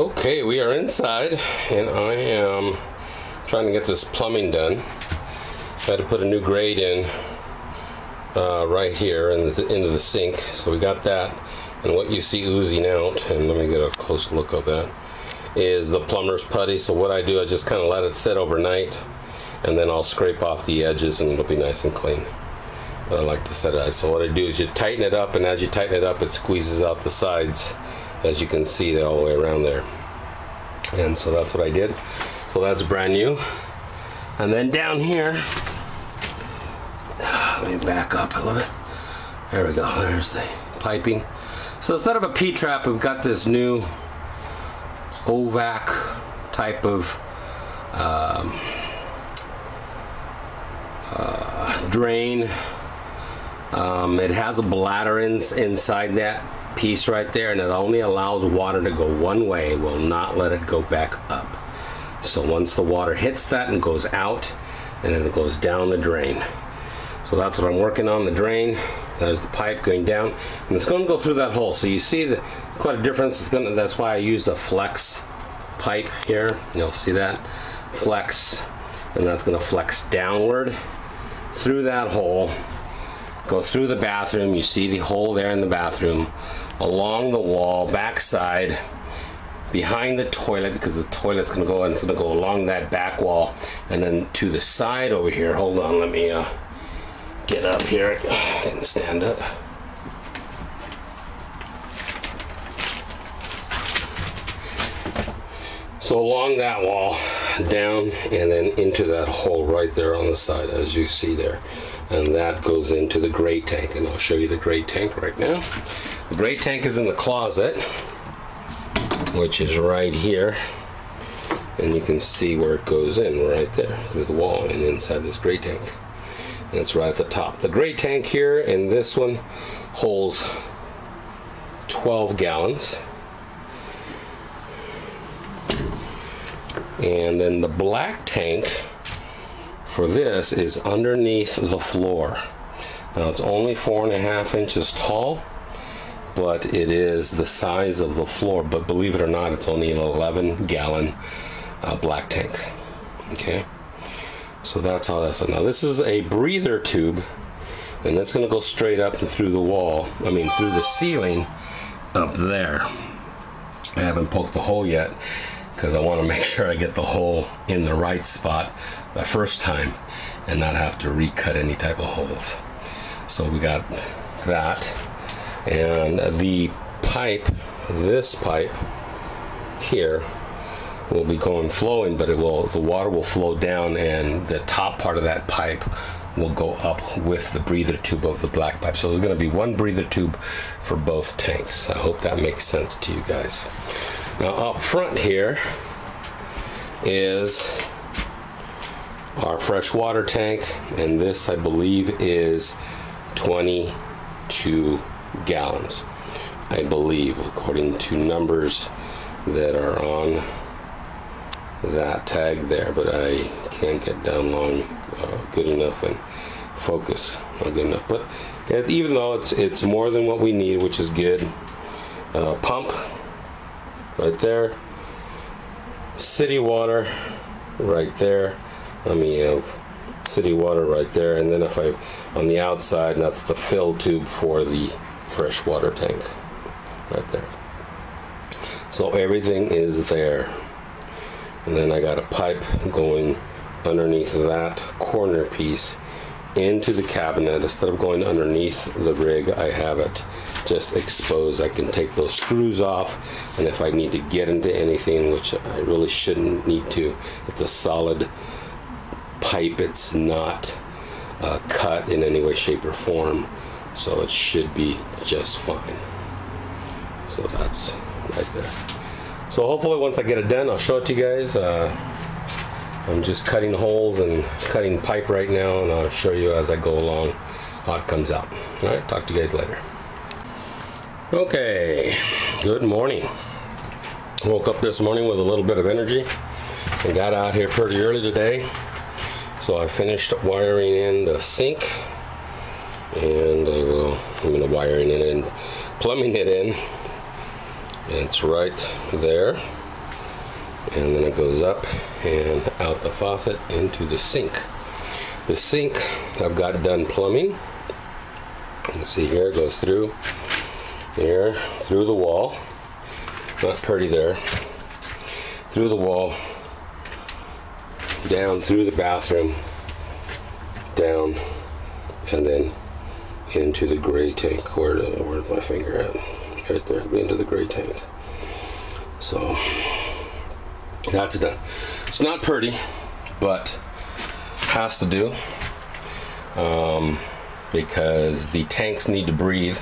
Okay, we are inside, and I am trying to get this plumbing done. I had to put a new grate in uh, right here in the, into the sink, so we got that. And what you see oozing out, and let me get a close look of that, is the plumber's putty. So what I do, I just kind of let it sit overnight, and then I'll scrape off the edges, and it'll be nice and clean. But I like to set it. So what I do is you tighten it up, and as you tighten it up, it squeezes out the sides, as you can see, all the way around there. And so that's what I did. So that's brand new. And then down here, let me back up a little bit. There we go. There's the piping. So instead of a P-trap, we've got this new OVAC type of um, uh, drain. Um, it has a bladder in, inside that piece right there, and it only allows water to go one way. It will not let it go back up. So once the water hits that and goes out, and then it goes down the drain. So that's what I'm working on, the drain. There's the pipe going down, and it's going to go through that hole. So you see the quite a difference. To, that's why I use a flex pipe here. You'll see that flex, and that's going to flex downward through that hole. Go through the bathroom. You see the hole there in the bathroom, along the wall, backside, behind the toilet because the toilet's to go and it's to go along that back wall, and then to the side over here. Hold on, let me. Uh, get up here and stand up. So along that wall, down and then into that hole right there on the side, as you see there. And that goes into the gray tank, and I'll show you the gray tank right now. The gray tank is in the closet, which is right here. And you can see where it goes in right there through the wall and inside this gray tank and it's right at the top. The gray tank here and this one holds 12 gallons. And then the black tank for this is underneath the floor. Now it's only four and a half inches tall, but it is the size of the floor. But believe it or not, it's only an 11 gallon uh, black tank. Okay. So that's how that's done. Now this is a breather tube, and that's going to go straight up and through the wall. I mean through the ceiling up there. I haven't poked the hole yet because I want to make sure I get the hole in the right spot the first time and not have to recut any type of holes. So we got that, and the pipe, this pipe here will be going flowing, but it will the water will flow down, and the top part of that pipe will go up with the breather tube of the black pipe. So there's going to be one breather tube for both tanks. I hope that makes sense to you guys. Now up front here is our fresh water tank, and this I believe is 22 gallons. I believe, according to numbers that are on that tag there, but I can't get down long uh, good enough and focus not good enough. But even though it's it's more than what we need, which is good. Uh, pump right there. City water right there. Let me have city water right there, and then if I on the outside, that's the fill tube for the fresh water tank right there. So everything is there. And then I got a pipe going underneath that corner piece into the cabinet. Instead of going underneath the rig I have it just exposed. I can take those screws off and if I need to get into anything which I really shouldn't need to it's a solid pipe it's not uh, cut in any way shape or form so it should be just fine so that's right there so hopefully once I get it done, I'll show it to you guys. Uh, I'm just cutting holes and cutting pipe right now, and I'll show you as I go along how it comes out. All right, talk to you guys later. Okay, good morning. Woke up this morning with a little bit of energy and got out here pretty early today. So I finished wiring in the sink and I will, I'm going to wiring it in, plumbing it in it's right there. and then it goes up and out the faucet into the sink. The sink, I've got done plumbing. You see here, it goes through here, through the wall. Not pretty there. Through the wall, down through the bathroom, down, and then into the gray tank. Where, where's my finger at? Right there, into the gray tank. So that's done. It's not pretty, but has to do um, because the tanks need to breathe,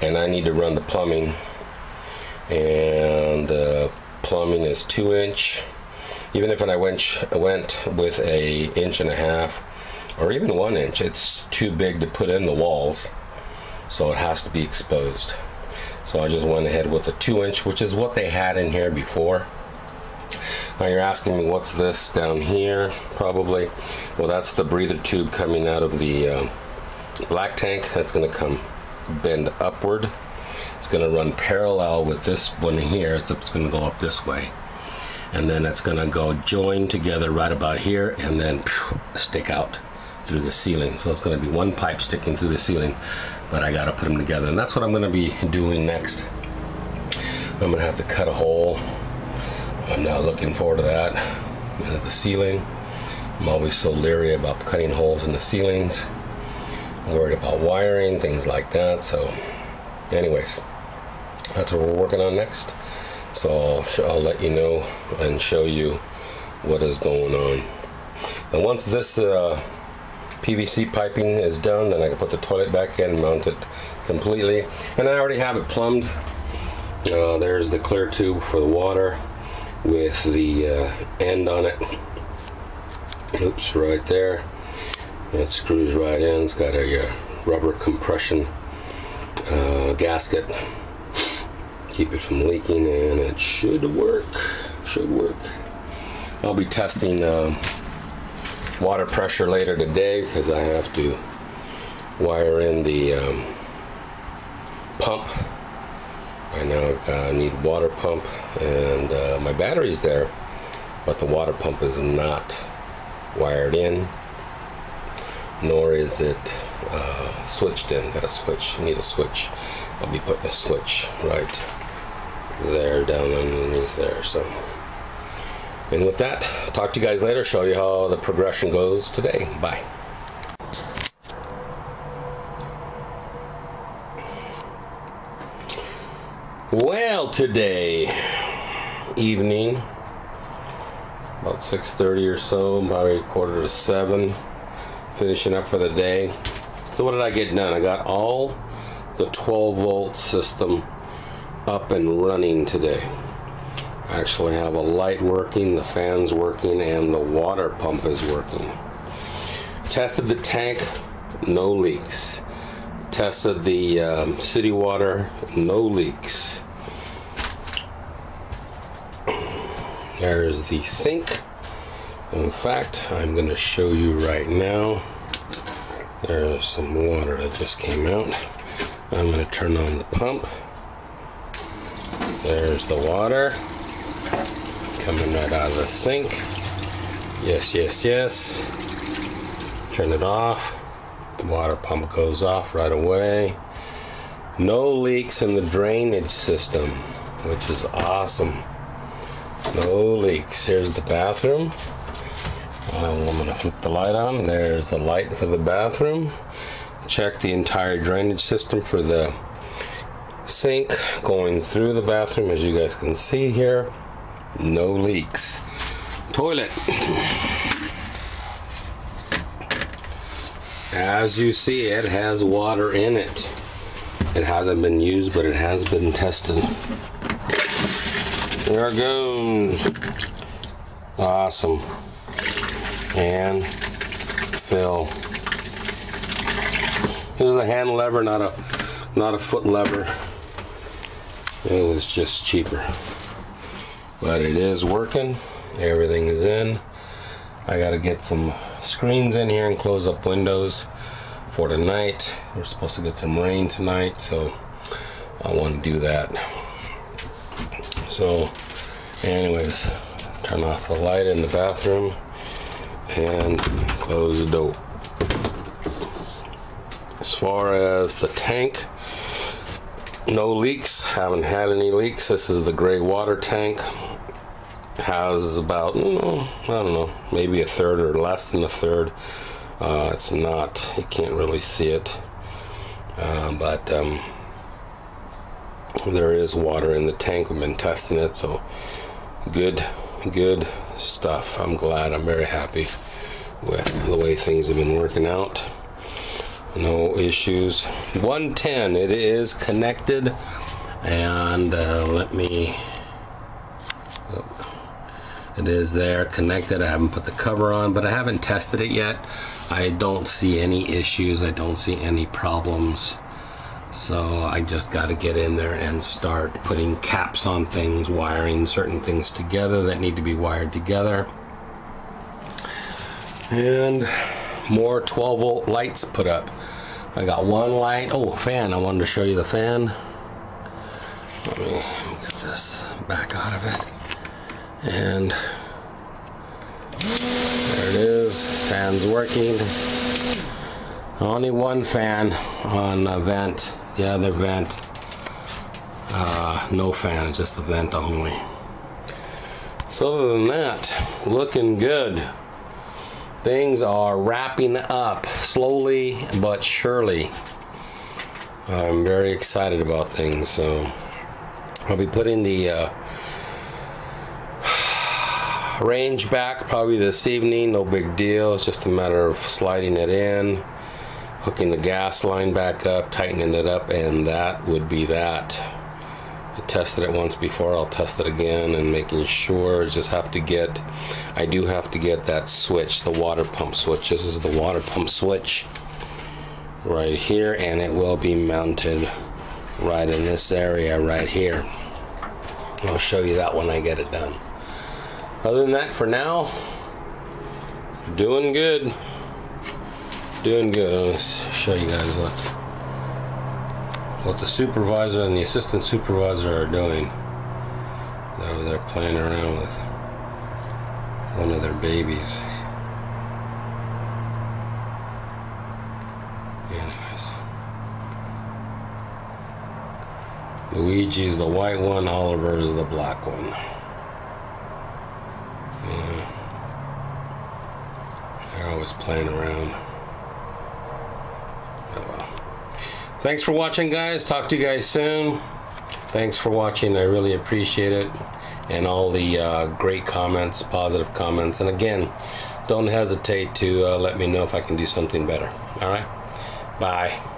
and I need to run the plumbing, and the plumbing is two inch. Even if I went went with a inch and a half, or even one inch, it's too big to put in the walls, so it has to be exposed. So I just went ahead with the two inch, which is what they had in here before. Now you're asking me what's this down here? Probably. Well, that's the breather tube coming out of the uh, black tank. That's going to come bend upward. It's going to run parallel with this one here. So it's going to go up this way. And then it's going to go join together right about here and then phew, stick out through the ceiling. So it's going to be one pipe sticking through the ceiling, but I got to put them together. And that's what I'm going to be doing next. I'm going to have to cut a hole I'm not looking forward to that. At the ceiling, I'm always so leery about cutting holes in the ceilings. I'm worried about wiring, things like that. So, anyways, that's what we're working on next. So I'll, let you know and show you what is going on. And once this uh, PVC piping is done, then I can put the toilet back in, mount it completely. And I already have it plumbed. Uh, there's the clear tube for the water with the uh, end on it. Oops, right there. It screws right in. It's got a uh, rubber compression uh, gasket. Keep it from leaking, and it should work. Should work. I'll be testing um, water pressure later today because I have to wire in the um, pump I now uh, need water pump and uh, my battery's there, but the water pump is not wired in, nor is it uh, switched in. Got a switch. Need a switch. I'll be putting a switch right there down underneath there. So, and with that, talk to you guys later. Show you how the progression goes today. Bye. Well, today evening, about 6:30 or so, probably quarter to seven, finishing up for the day. So what did I get done? I got all the 12 volt system up and running today. I actually have a light working, the fans working, and the water pump is working. Tested the tank, no leaks. Tested the um, city water, no leaks There's the sink. In fact, I'm going to show you right now. There's some water that just came out. I'm going to turn on the pump. There's the water coming right out of the sink. Yes, yes, yes. Turn it off. The water pump goes off right away. No leaks in the drainage system, which is awesome. No leaks. Here's the bathroom. Uh, I'm going to flip the light on. There's the light for the bathroom. Check the entire drainage system for the sink going through the bathroom as you guys can see here. No leaks. Toilet. As you see, it has water in it. It hasn't been used, but it has been tested. There goes. Awesome. And fill. This is a hand lever, not a not a foot lever. It was just cheaper. But it is working. Everything is in. I gotta get some screens in here and close up windows for tonight. We're supposed to get some rain tonight, so I want to do that. So, anyways, turn off the light in the bathroom and close the door. As far as the tank, no leaks. Haven't had any leaks. This is the gray water tank. Has about, you know, I don't know, maybe a third or less than a third. Uh, it's not, you can't really see it. Uh, but um, there is water in the tank. We've been testing it, so good, good stuff. I'm glad. I'm very happy with the way things have been working out. No issues. 110. It is connected, and uh, let me. It is there connected. I haven't put the cover on, but I haven't tested it yet. I don't see any issues. I don't see any problems. So I just got to get in there and start putting caps on things, wiring certain things together that need to be wired together. And more 12 volt lights put up. I got one light. Oh, fan. I wanted to show you the fan. Let me get this back out of it. And there it is. Fan's working. Only one fan on a vent. The other vent, uh, no fan, just the vent only. So other than that, looking good. Things are wrapping up slowly but surely. I'm very excited about things. So I'll be putting the uh, range back probably this evening. No big deal. It's just a matter of sliding it in, hooking the gas line back up, tightening it up, and that would be that. I tested it once before, I'll test it again and making sure. Just have to get, I do have to get that switch, the water pump switch. This is the water pump switch right here, and it will be mounted right in this area right here. I'll show you that when I get it done. Other than that, for now, doing good. Doing good. I'll show you guys what what the supervisor and the assistant supervisor are doing. They're there playing around with one of their babies. Anyways. Luigi's the white one, Oliver's the black one. Yeah. They're always playing around. Thanks for watching, guys. Talk to you guys soon. Thanks for watching. I really appreciate it. And all the uh, great comments, positive comments. And again, don't hesitate to uh, let me know if I can do something better. All right? Bye.